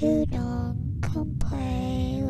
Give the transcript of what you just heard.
you don't complain.